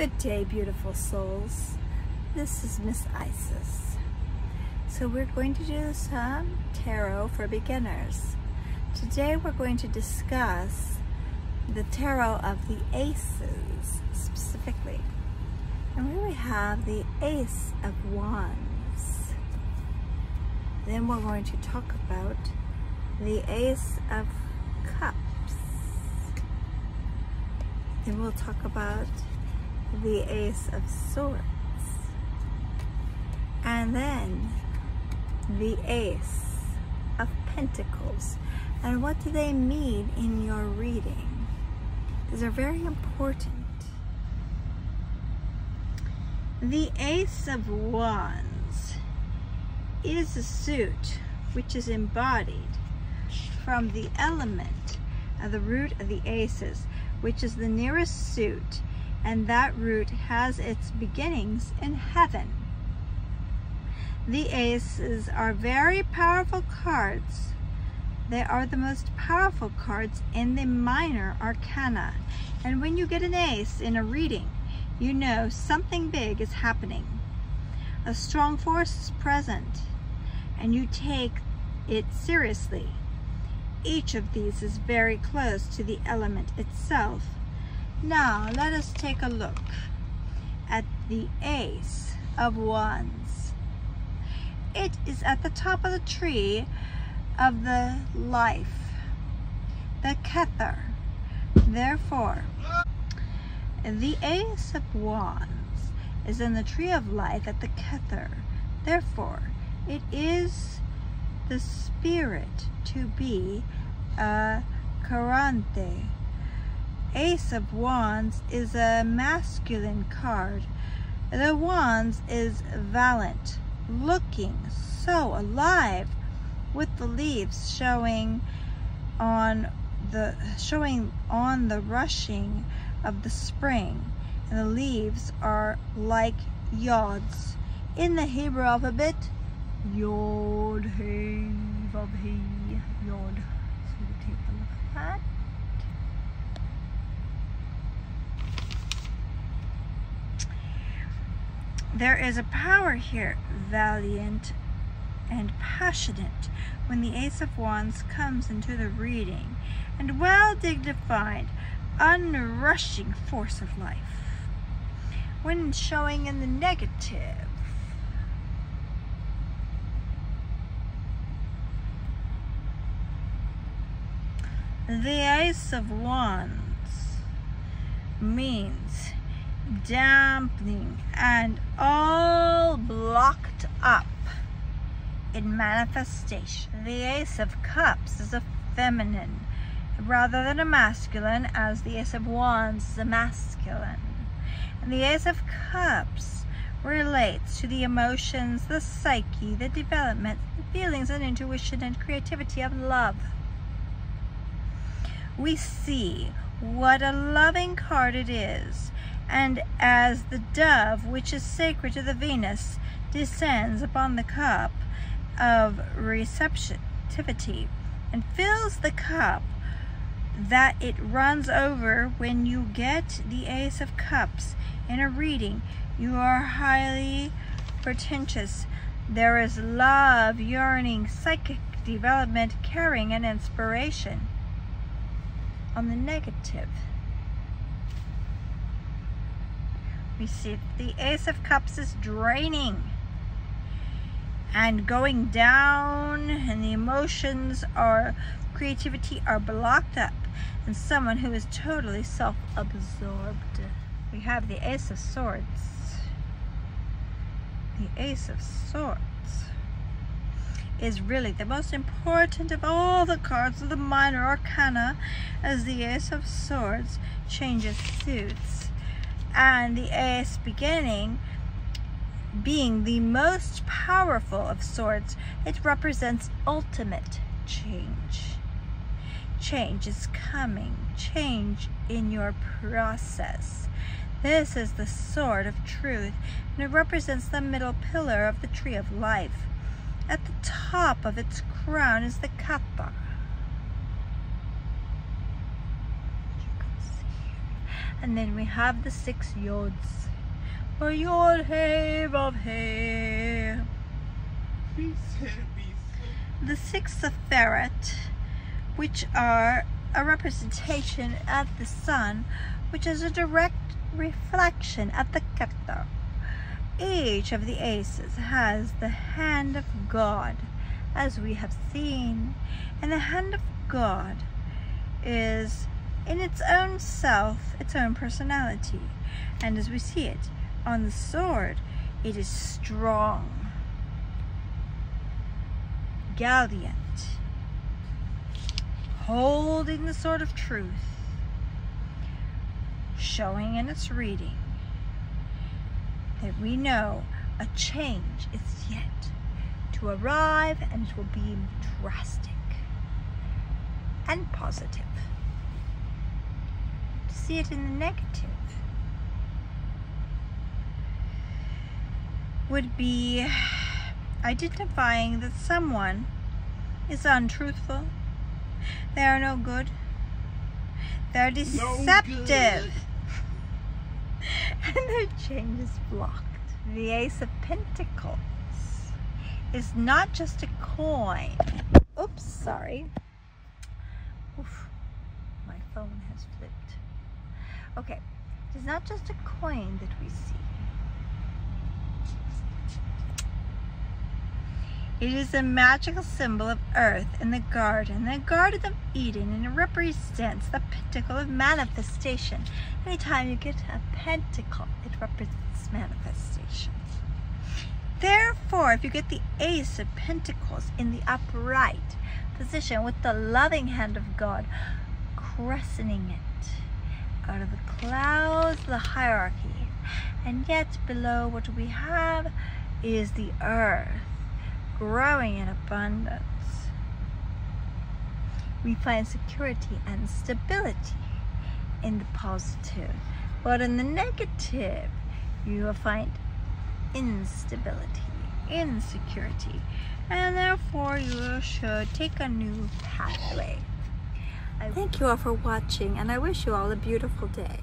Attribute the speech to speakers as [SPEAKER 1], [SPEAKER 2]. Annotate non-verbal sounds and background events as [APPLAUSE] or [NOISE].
[SPEAKER 1] Good day, beautiful souls. This is Miss Isis. So we're going to do some tarot for beginners. Today we're going to discuss the tarot of the aces specifically. And here we have the ace of wands. Then we're going to talk about the ace of cups. Then we'll talk about the Ace of Swords. And then the Ace of Pentacles. And what do they mean in your reading? These are very important. The Ace of Wands is a suit which is embodied from the element of the root of the aces, which is the nearest suit and that root has its beginnings in heaven. The aces are very powerful cards. They are the most powerful cards in the minor arcana. And when you get an ace in a reading, you know something big is happening. A strong force is present, and you take it seriously. Each of these is very close to the element itself now, let us take a look at the Ace of Wands. It is at the top of the tree of the life, the Kether. Therefore, the Ace of Wands is in the tree of life at the Kether. Therefore, it is the spirit to be a Karante Ace of Wands is a masculine card. The Wands is valiant, looking so alive with the leaves showing on the showing on the rushing of the spring. And the leaves are like yods. In the Hebrew alphabet yod hey vav hey yod. So we take a look at that There is a power here, valiant and passionate, when the Ace of Wands comes into the reading, and well dignified, unrushing force of life. When showing in the negative, the Ace of Wands means dampening and all blocked up in manifestation. The Ace of Cups is a feminine rather than a masculine as the Ace of Wands is a masculine. And the Ace of Cups relates to the emotions, the psyche, the development, the feelings and intuition and creativity of love. We see what a loving card it is and as the dove, which is sacred to the Venus, descends upon the cup of receptivity and fills the cup that it runs over when you get the Ace of Cups in a reading, you are highly pretentious. There is love, yearning, psychic development, caring, and inspiration. On the negative, We see the Ace of Cups is draining and going down and the emotions or creativity are blocked up and someone who is totally self-absorbed. We have the Ace of Swords. The Ace of Swords is really the most important of all the cards of the minor arcana as the Ace of Swords changes suits and the ace beginning being the most powerful of swords, it represents ultimate change. Change is coming, change in your process. This is the sword of truth, and it represents the middle pillar of the tree of life. At the top of its crown is the kata, And then we have the six yods. Or yod hey vav hey. The six Sephirot, which are a representation of the sun, which is a direct reflection of the Keter. Each of the aces has the hand of God, as we have seen, and the hand of God is in its own self, its own personality. And as we see it on the sword, it is strong, gallant, holding the sword of truth, showing in its reading that we know a change is yet to arrive and it will be drastic and positive. To see it in the negative would be identifying that someone is untruthful, they are no good, they're deceptive, no [LAUGHS] and their change is blocked. The Ace of Pentacles is not just a coin. Oops, sorry. Oof, my phone has flipped. Okay, it is not just a coin that we see. It is a magical symbol of earth in the garden, the Garden of Eden, and it represents the pentacle of manifestation. Anytime you get a pentacle, it represents manifestation. Therefore, if you get the Ace of Pentacles in the upright position with the loving hand of God crescenting it out of the clouds, the hierarchy, and yet below what we have is the earth growing in abundance. We find security and stability in the positive, but in the negative, you will find instability, insecurity, and therefore you should take a new pathway. Thank you all for watching, and I wish you all a beautiful day.